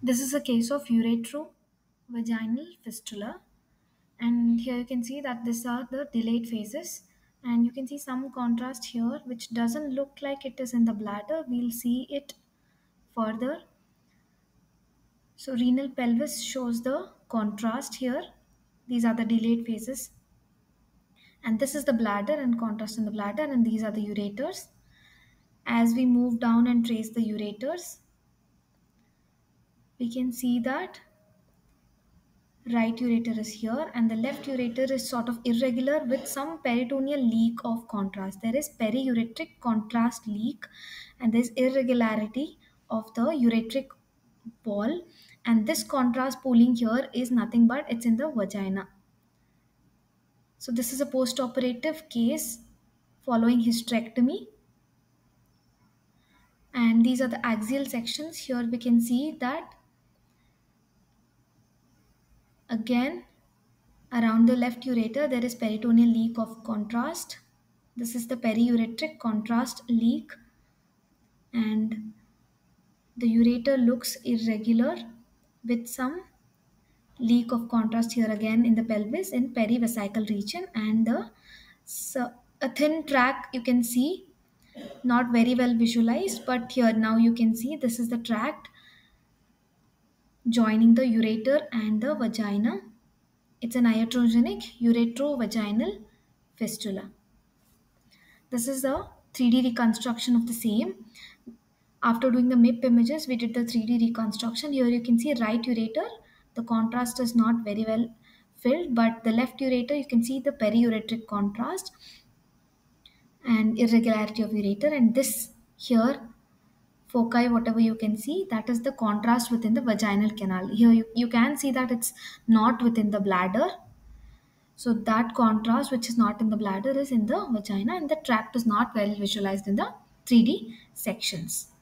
This is a case of ureterovaginal fistula. And here you can see that these are the delayed phases. And you can see some contrast here, which doesn't look like it is in the bladder. We'll see it further. So renal pelvis shows the contrast here. These are the delayed phases. And this is the bladder and contrast in the bladder. And these are the ureters. As we move down and trace the ureters, we can see that right ureter is here and the left ureter is sort of irregular with some peritoneal leak of contrast. There is periureteric contrast leak and there is irregularity of the ureteric wall and this contrast pooling here is nothing but it's in the vagina. So this is a post-operative case following hysterectomy and these are the axial sections. Here we can see that again Around the left ureter, there is peritoneal leak of contrast. This is the periureteric contrast leak, and the ureter looks irregular with some leak of contrast here again in the pelvis in perivesical region and the so a thin track you can see not very well visualized but here now you can see this is the tract joining the ureter and the vagina it's an iatrogenic ureterovaginal fistula. This is a 3D reconstruction of the same. After doing the MIP images, we did the 3D reconstruction. Here you can see right ureter. The contrast is not very well filled, but the left ureter, you can see the periureteric contrast and irregularity of ureter. And this here, foci, whatever you can see, that is the contrast within the vaginal canal. Here you, you can see that it's not within the bladder so that contrast which is not in the bladder is in the vagina and the tract is not well visualized in the 3D sections.